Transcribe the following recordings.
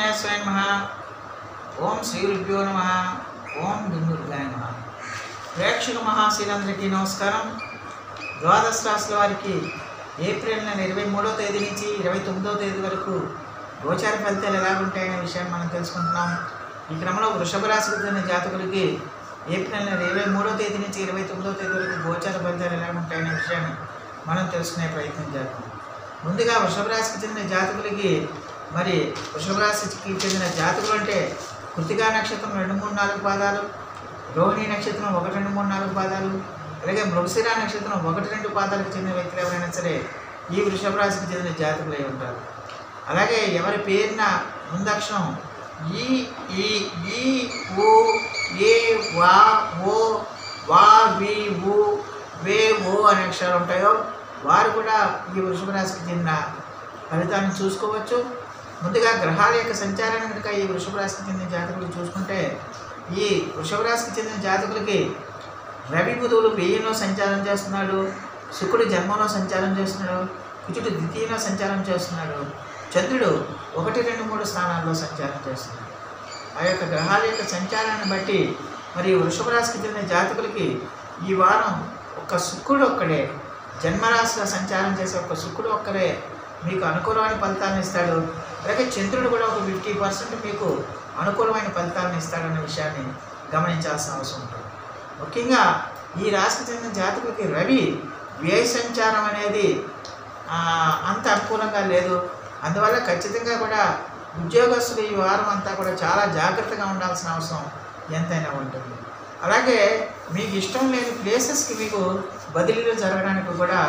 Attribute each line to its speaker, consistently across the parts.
Speaker 1: ఆంజనేయస్వాయ నమ ఓం శ్రీ గురుభ్యో నమ ఓం దుర్గాయ నమ. ప్రేక్షక మహాశీలందరికీ నమస్కారం. ద్వాదశ రాశుల వారికి ఏప్రిల్ నెల ఇరవై మూడో తేదీ నుంచి ఇరవై తొమ్మిదో తేదీ వరకు గోచార ఫలితాలు ఎలా ఉంటాయనే విషయాన్ని మనం తెలుసుకుంటున్నాం. ఈ క్రమంలో వృషభ రాశికి చెందిన జాతకులకి ఏప్రిల్ నెల ఇరవై మూడో తేదీ నుంచి ఇరవై తొమ్మిదో తేదీ వరకు గోచార ఫలితాలు ఎలా ఉంటాయనే విషయాన్ని మనం తెలుసుకునే ప్రయత్నం చేద్దాం. ముందుగా వృషభ రాశికి చెందిన జాతకులకి మరి వృషభ రాశికి చెందిన జాతకులు అంటే కృతికా నక్షత్రం రెండు మూడు నాలుగు పాదాలు రోహిణి నక్షత్రం ఒకటి రెండు మూడు నాలుగు పాదాలు అలాగే మృగశిర నక్షత్రం ఒకటి రెండు పాదాలకు చెందిన వ్యక్తులు ఎవరైనా సరే ఈ వృషభ రాశికి చెందిన జాతకులు అయి ఉంటారు. అలాగే ఎవరి పేరున ముందక్షరం ఈ ఈ ఈ ఓ ఏ వా ఓ వా వి ఊ వే ఓ అనే అక్షరాలు ఉంటాయో వారు కూడా ఈ వృషభ రాశికి చెందిన ఫలితాన్ని చూసుకోవచ్చు. ముందుగా గ్రహాల యొక్క సంచారాన్ని కనుక ఈ వృషభ రాశికి చెందిన జాతకులు చూసుకుంటే ఈ వృషభ రాశికి చెందిన జాతకులకి రవి బుధువులు వెయ్యిలో సంచారం చేస్తున్నాడు శుక్రుడు జన్మలో సంచారం చేస్తున్నాడు కుజుడు ద్వితీయంలో సంచారం చేస్తున్నాడు చంద్రుడు ఒకటి రెండు మూడు స్థానాల్లో సంచారం చేస్తున్నాడు. ఆ యొక్క గ్రహాల యొక్క సంచారాన్ని బట్టి మరి వృషభ రాశికి చెందిన జాతకులకి ఈ వారం ఒక శుక్రుడు ఒక్కడే జన్మరాశిలో సంచారం చేసే ఒక శుక్రుడు ఒక్కడే మీకు అనుకూలమైన ఫలితాలను ఇస్తాడు. అలాగే చంద్రుడు కూడా ఒక ఫిఫ్టీ పర్సెంట్ మీకు అనుకూలమైన ఫలితాలను ఇస్తాడన్న విషయాన్ని గమనించాల్సిన అవసరం ఉంటుంది. ముఖ్యంగా ఈ రాశికి చెందిన జాతకులకి రవి వ్యయ సంచారం అనేది అంత అనుకూలంగా లేదు. అందువల్ల ఖచ్చితంగా కూడా ఉద్యోగస్తులు ఈ వారం అంతా కూడా చాలా జాగ్రత్తగా ఉండాల్సిన అవసరం ఎంతైనా ఉంటుంది. అలాగే మీకు ఇష్టం లేని ప్లేసెస్కి మీకు బదిలీలు జరగడానికి కూడా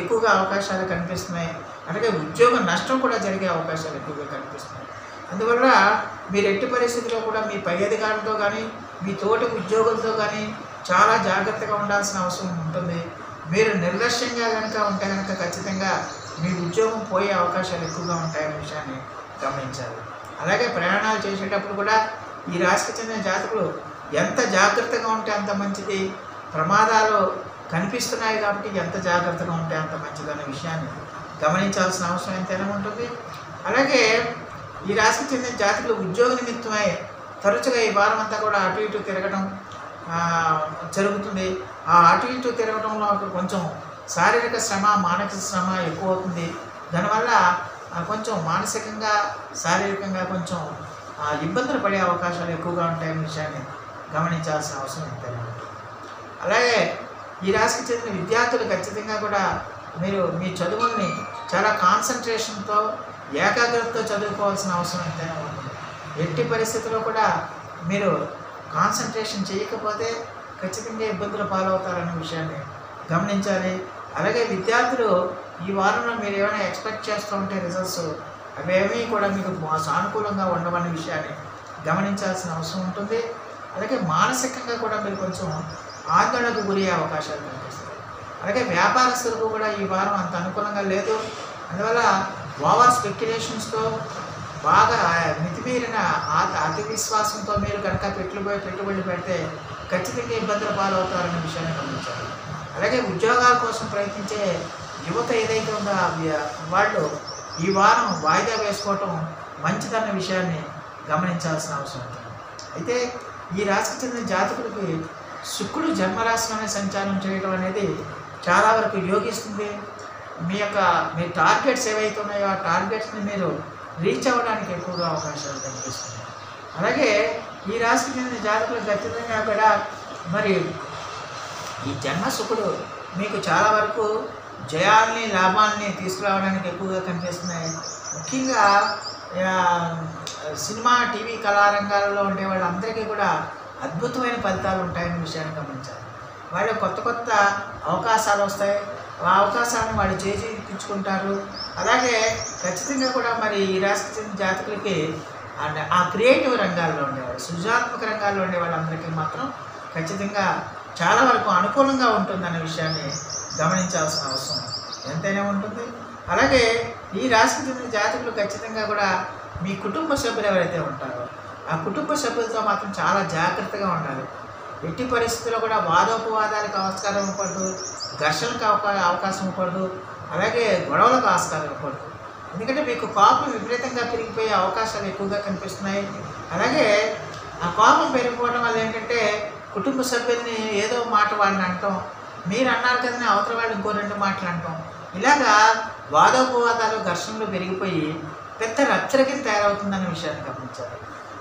Speaker 1: ఎక్కువగా అవకాశాలు కనిపిస్తున్నాయి. అలాగే ఉద్యోగ నష్టం కూడా జరిగే అవకాశాలు ఎక్కువగా కనిపిస్తున్నాయి. అందువల్ల మీరు ఎట్టి పరిస్థితిలో కూడా మీ పై అధికారులతో కానీ మీ తోటి ఉద్యోగులతో కానీ చాలా జాగ్రత్తగా ఉండాల్సిన అవసరం ఉంటుంది. మీరు నిర్లక్ష్యంగా కనుక ఉంటే కనుక ఖచ్చితంగా మీ ఉద్యోగం పోయే అవకాశాలు ఎక్కువగా ఉంటాయనే విషయాన్ని గమనించాలి. అలాగే ప్రయాణాలు చేసేటప్పుడు కూడా ఈ రాశికి చెందిన జాతకులు ఎంత జాగ్రత్తగా ఉంటే అంత మంచిది ప్రమాదాలు కనిపిస్తున్నాయి కాబట్టి ఎంత జాగ్రత్తగా ఉంటే అంత మంచిది అనే విషయాన్ని గమనించాల్సిన అవసరం ఎంతైనా ఉంటుంది. అలాగే ఈ రాశికి చెందిన జాతకులు ఉద్యోగ నిమిత్తమై తరచుగా ఈ వారం అంతా కూడా అటు ఇటు తిరగడం జరుగుతుంది. ఆ అటు ఇటు తిరగడంలో కొంచెం శారీరక శ్రమ మానసిక శ్రమ ఎక్కువ అవుతుంది దానివల్ల కొంచెం మానసికంగా శారీరకంగా కొంచెం ఇబ్బందులు పడే అవకాశాలు ఎక్కువగా ఉంటాయనే విషయాన్ని గమనించాల్సిన అవసరం ఎంతైనా ఉంటుంది. అలాగే ఈ రాశికి చెందిన విద్యార్థులు ఖచ్చితంగా కూడా మీరు మీ చదువుల్ని చాలా కాన్సన్ట్రేషన్తో ఏకాగ్రతతో చదువుకోవాల్సిన అవసరం ఎంతైనా ఉంటుంది. ఎట్టి పరిస్థితుల్లో కూడా మీరు కాన్సన్ట్రేషన్ చేయకపోతే ఖచ్చితంగా ఇబ్బందులు పాలవుతారనే విషయాన్ని గమనించాలి. అలాగే విద్యార్థులు ఈ వారంలో మీరు ఏమైనా ఎక్స్పెక్ట్ చేస్తూ ఉంటే రిజల్ట్స్ అవేమీ కూడా మీకు మా- సానుకూలంగా ఉండవనే విషయాన్ని గమనించాల్సిన అవసరం ఉంటుంది. అలాగే మానసికంగా కూడా మీరు కొంచెం ఆందోళనకు గురయ్యే అవకాశాలు ఉంటాయి అలాగే వ్యాపారస్తులకు కూడా ఈ వారం అంత అనుకూలంగా లేదు. అందువల్ల ఓవర్ స్పెక్యులేషన్స్తో బాగా మితిమీరిన అతి విశ్వాసంతో మీరు కనుక పెట్టుబడి పెట్టుబడులు పెడితే ఖచ్చితంగా ఇబ్బందులు పాలవుతారనే విషయాన్ని గమనించాలి. అలాగే ఉద్యోగాల కోసం ప్రయత్నించే యువత ఏదైతే ఉందో వ్య- వాళ్ళు ఈ వారం వాయిదా వేసుకోవటం మంచిదన్న విషయాన్ని గమనించాల్సిన అవసరం ఉంటుంది. అయితే ఈ రాశికి చెందిన జాతకులకి శుక్రుడు జన్మరాశిలోనే సంచారం చేయడం అనేది చాలా వరకు యోగిస్తుంది మీ యొక్క మీ టార్గెట్స్ ఏవైతే ఉన్నాయో ఆ టార్గెట్స్ని మీరు రీచ్ అవ్వడానికి ఎక్కువగా అవకాశాలు కనిపిస్తున్నాయి అలాగే ఈ రాశి చెందిన జాతకులు ఖచ్చితంగా కూడా మరి ఈ జన్మశుఖుడు మీకు చాలా వరకు జయాల్ని లాభాలని తీసుకురావడానికి ఎక్కువగా కనిపిస్తున్నాయి. ముఖ్యంగా సినిమా టీవీ కళారంగాలలో ఉండే వాళ్ళందరికీ కూడా అద్భుతమైన ఫలితాలు ఉంటాయని విషయాన్ని గమనించాలి. వాళ్ళు కొత్త కొత్త అవకాశాలు వస్తాయి. ఆ అవకాశాలను వాళ్ళు చేజిక్కించుకుంటారు. అలాగే ఖచ్చితంగా కూడా మరి ఈ రాశికి చెందిన జాతకులకి అండ్ ఆ క్రియేటివ్ రంగాల్లో ఉండేవాళ్ళు సృజనాత్మక రంగాల్లో ఉండే వాళ్ళందరికీ మాత్రం ఖచ్చితంగా చాలా వరకు అనుకూలంగా ఉంటుందనే విషయాన్ని గమనించాల్సిన అవసరం ఎంతైనా ఉంటుంది. అలాగే ఈ రాశికి చెందిన జాతకులు ఖచ్చితంగా కూడా మీ కుటుంబ సభ్యులు ఎవరైతే ఉంటారో ఆ కుటుంబ సభ్యులతో మాత్రం చాలా జాగ్రత్తగా ఉండాలి. ఎట్టి పరిస్థితుల్లో కూడా వాదోపవాదాలకు ఆస్కారం ఇవ్వకూడదు ఘర్షణకు అవకా అవకాశం ఇవ్వకూడదు అలాగే గొడవలకు ఆస్కారం ఇవ్వకూడదు ఎందుకంటే మీకు కోపం విపరీతంగా పెరిగిపోయే అవకాశాలు ఎక్కువగా కనిపిస్తున్నాయి. అలాగే ఆ కోపం పెరిగిపోవడం వల్ల ఏంటంటే కుటుంబ సభ్యుల్ని ఏదో మాట వాడిని అంటాం. మీరు అన్నారు కదని అవతల వాళ్ళు ఇంకో రెండు మాటలు అంటాం. ఇలాగా వాదోపవాదాలు ఘర్షణలు పెరిగిపోయి పెద్ద రచ్చల తయారవుతుందనే విషయాన్ని గమనించాలి.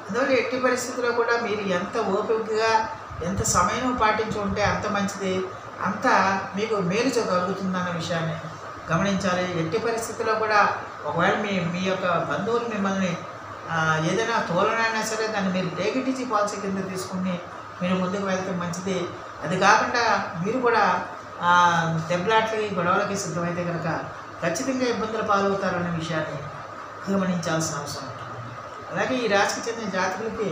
Speaker 1: అందువల్ల ఎట్టి పరిస్థితుల్లో కూడా మీరు ఎంత ఓపికగా ఎంత సమయం పాటించి ఉంటే అంత మంచిది? అంత మీకు మేలు కలుగుతుందన్న విషయాన్ని గమనించాలి. ఎట్టి పరిస్థితుల్లో కూడా ఒకవేళ మీ మీ యొక్క బంధువులు మిమ్మల్ని ఏదైనా తోలనైనా సరే దాన్ని మీరు టేకిటీజీ పాలసీ కింద తీసుకుని మీరు ముందుకు వెళ్తే మంచిది. అది కాకుండా మీరు కూడా దెబ్బలాట్లకి గొడవలకి సిద్ధమైతే కనుక ఖచ్చితంగా ఇబ్బందులు పాలవుతారనే విషయాన్ని గమనించాల్సిన అవసరం ఉంటుంది. అలాగే ఈ రాశికి చెందిన జాతకులకి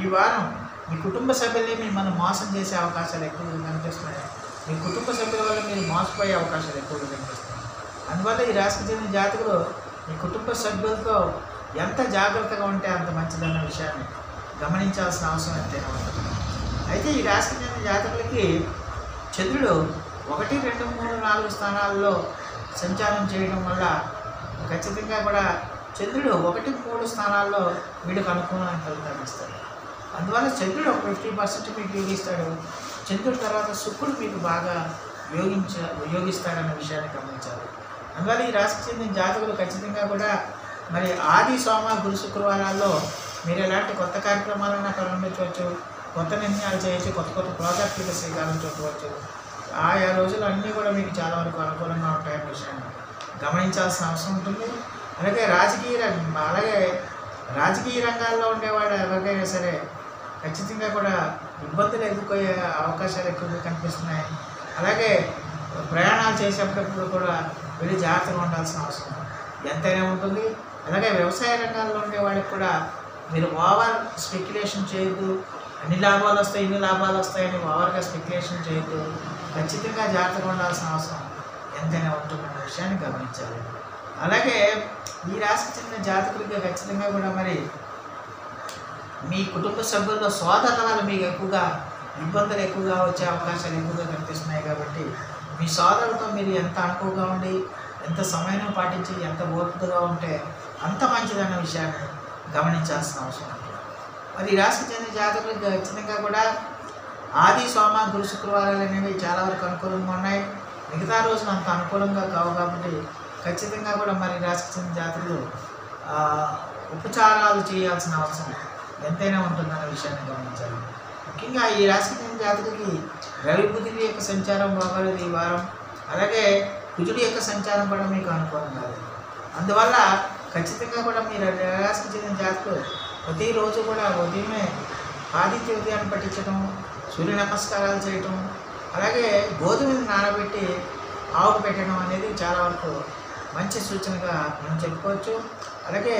Speaker 1: ఈ వారం మీ కుటుంబ సభ్యులని మిమ్మల్ని మోసం చేసే అవకాశాలు ఎక్కువగా కనిపిస్తున్నాయి. మీ కుటుంబ సభ్యుల వల్ల మీరు మోసపోయే అవకాశాలు ఎక్కువగా కనిపిస్తున్నాయి. అందువల్ల ఈ రాశికి చెందిన జాతకులు మీ కుటుంబ సభ్యులతో ఎంత జాగ్రత్తగా ఉంటే అంత మంచిదన్న విషయాన్ని గమనించాల్సిన అవసరం ఎంతైనా ఉంటుంది అయితే ఈ రాశికి చెందిన జాతకులకి చంద్రుడు ఒకటి రెండు మూడు నాలుగు స్థానాల్లో సంచారం చేయడం వల్ల ఖచ్చితంగా కూడా చంద్రుడు ఒకటి మూడు స్థానాల్లో వీడికి అనుకూలంగా ఫలితాన్ని ఇస్తాడు. అందువల్ల చంద్రుడు ఒక ఫిఫ్టీ పర్సెంట్ మీకు యోగిస్తాడు. చంద్రుడి తర్వాత శుక్రుడు మీకు బాగా యోగించ యోగిస్తాడన్న విషయాన్ని గమనించాలి. అందువల్ల ఈ రాశికి చెందిన జాతకులు ఖచ్చితంగా కూడా మరి ఆది సోమ గురు శుక్రవారాల్లో మీరు ఎలాంటి కొత్త కార్యక్రమాలను ప్రారంభించవచ్చు. కొత్త నిర్ణయాలు చేయొచ్చు. కొత్త కొత్త ప్రాజెక్టులు శ్రీకారం చుట్టవచ్చు ఆయా రోజులు అన్నీ కూడా మీకు చాలా వరకు అనుకూలంగా ఉంటాయనే విషయాన్ని గమనించాల్సిన అవసరం ఉంటుంది. అలాగే రాజకీయ అలాగే రాజకీయ రంగాల్లో ఉండేవాడు ఎవరికైనా సరే ఖచ్చితంగా కూడా ఇబ్బందులు ఎదుర్కొనే అవకాశాలు ఎక్కువగా కనిపిస్తున్నాయి. అలాగే ప్రయాణాలు చేసేటప్పుడు కూడా వెళ్ళి జాగ్రత్తగా ఉండాల్సిన అవసరం ఎంతైనా ఉంటుంది. అలాగే వ్యవసాయ రంగాల్లో ఉండే వాళ్ళకి కూడా మీరు ఓవర్ స్పెక్యులేషన్ చేయొద్దు. అన్ని లాభాలు వస్తాయి ఇన్ని లాభాలు వస్తాయని ఓవర్గా స్పెక్యులేషన్ చేయొద్దు. ఖచ్చితంగా జాగ్రత్తగా ఉండాల్సిన అవసరం ఎంతైనా ఉంటుందన్న విషయాన్ని గమనించాలి. అలాగే ఈ రాశికి చెందిన జాతకులకి ఖచ్చితంగా కూడా మరి మీ కుటుంబ సభ్యుల్లో సోదరుల మీకు ఎక్కువగా ఇబ్బందులు ఎక్కువగా వచ్చే అవకాశాలు ఎక్కువగా కనిపిస్తున్నాయి కాబట్టి మీ సోదరులతో మీరు ఎంత అనుకువగా ఉండి ఎంత సమయం పాటించి ఎంత ఓపికగా ఉంటే అంత మంచిదన్న విషయాన్ని గమనించాల్సిన అవసరం మరి ఈ చెందిన జాతకులకు ఖచ్చితంగా కూడా ఆది సోమ గురు శుక్రవారాలు అనేవి చాలా వరకు అనుకూలంగా ఉన్నాయి. మిగతా రోజులు అంత అనుకూలంగా కావు కాబట్టి ఖచ్చితంగా కూడా మరి ఈ చెందిన జాతకులు ఉపచారాలు చేయాల్సిన అవసరం ఎంతైనా ఉంటుందన్న విషయాన్ని గమనించాలి. ముఖ్యంగా ఈ రాశి జాతకకి రవి బుధుడి యొక్క సంచారం బాగోలేదు ఈ వారం. అలాగే కుజుడి యొక్క సంచారం కూడా మీకు అనుకూలం కాదు. అందువల్ల ఖచ్చితంగా కూడా మీరు రాశికి చెందిన జాతకులు ప్రతిరోజు కూడా ఉదయమే ఆదిత్య ఉదయాన్ని పట్టించడం సూర్య నమస్కారాలు చేయటం అలాగే గోధుమని నానబెట్టి ఆవుకు పెట్టడం అనేది చాలా వరకు మంచి సూచనగా మనం చెప్పుకోవచ్చు. అలాగే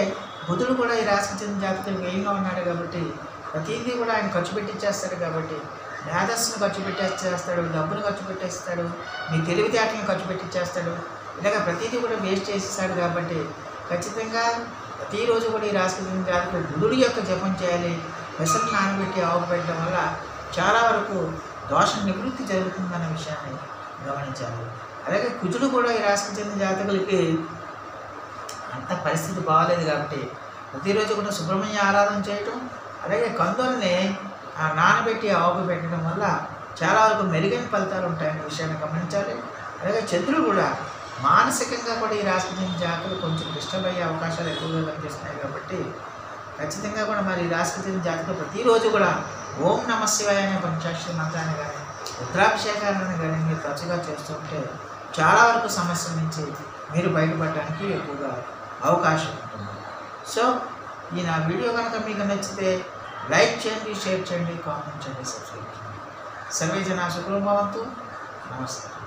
Speaker 1: బుధుడు కూడా ఈ రాశికి చెందిన జాతకులు మెయిన్గా ఉన్నాడు కాబట్టి ప్రతిదీ కూడా ఆయన ఖర్చు పెట్టించేస్తాడు కాబట్టి మేధస్సును ఖర్చు పెట్టేస్తాడు డబ్బును ఖర్చు పెట్టేస్తాడు మీ తెలివితేటలను ఖర్చు పెట్టించేస్తాడు ఇలాగ ప్రతిదీ కూడా వేస్ట్ చేసేస్తాడు కాబట్టి ఖచ్చితంగా ప్రతిరోజు కూడా ఈ రాశికి చెందిన జాతకులు బుధుడి యొక్క జపం చేయాలి వెసలు నానబెట్టి ఆవు పెట్టడం వల్ల చాలా వరకు దోష నివృత్తి జరుగుతుందన్న విషయాన్ని గమనించాలి. అలాగే కుజుడు కూడా ఈ రాశికి చెందిన జాతకులకి అంత పరిస్థితి బాగాలేదు కాబట్టి ప్రతిరోజు కూడా సుబ్రహ్మణ్య ఆరాధన చేయటం అలాగే కందుల్ని ఆ నానబెట్టి ఆవు పెట్టడం వల్ల చాలా వరకు మెరుగైన ఫలితాలు ఉంటాయనే విషయాన్ని గమనించాలి. అలాగే చంద్రుడు కూడా మానసికంగా కూడా ఈ రాశి చెందిన జాతకులు కొంచెం డిస్టర్బ్ అయ్యే అవకాశాలు ఎక్కువగా కనిపిస్తున్నాయి కాబట్టి ఖచ్చితంగా కూడా మరి ఈ రాశికి చెందిన జాతకులు ప్రతిరోజు కూడా ఓం నమ శివాయ అనే పంచాక్షర మంత్రాన్ని కానీ రుద్రాభిషేకాలను కానీ మీరు తరచుగా చేస్తుంటే చాలా వరకు సమస్య నుంచి మీరు బయటపడడానికి ఎక్కువగా అవకాశం ఉంటుంది సో ఈ నా వీడియో కనుక మీకు నచ్చితే లైక్ చేయండి షేర్ చేయండి కామెంట్ చేయండి సబ్స్క్రైబ్ చేయండి సర్వే జన సుఖభవంతు నమస్తే